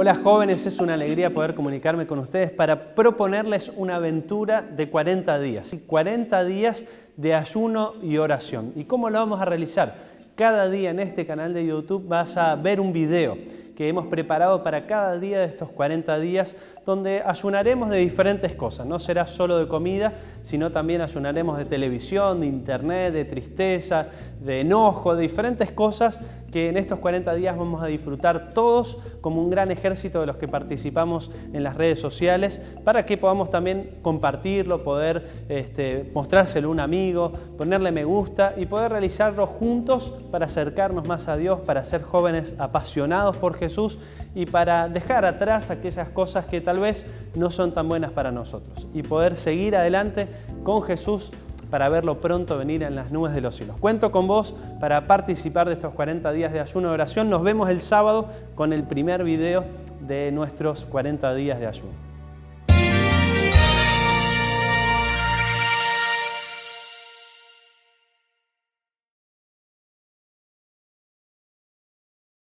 Hola jóvenes, es una alegría poder comunicarme con ustedes para proponerles una aventura de 40 días. 40 días de ayuno y oración. ¿Y cómo lo vamos a realizar? Cada día en este canal de YouTube vas a ver un video que hemos preparado para cada día de estos 40 días, donde ayunaremos de diferentes cosas. No será solo de comida, sino también ayunaremos de televisión, de internet, de tristeza, de enojo, de diferentes cosas que en estos 40 días vamos a disfrutar todos como un gran ejército de los que participamos en las redes sociales para que podamos también compartirlo, poder este, mostrárselo a un amigo, ponerle me gusta y poder realizarlo juntos para acercarnos más a Dios, para ser jóvenes apasionados por Jesús y para dejar atrás aquellas cosas que tal vez no son tan buenas para nosotros. Y poder seguir adelante con Jesús para verlo pronto venir en las nubes de los cielos. Cuento con vos para participar de estos 40 días de ayuno y oración. Nos vemos el sábado con el primer video de nuestros 40 días de ayuno.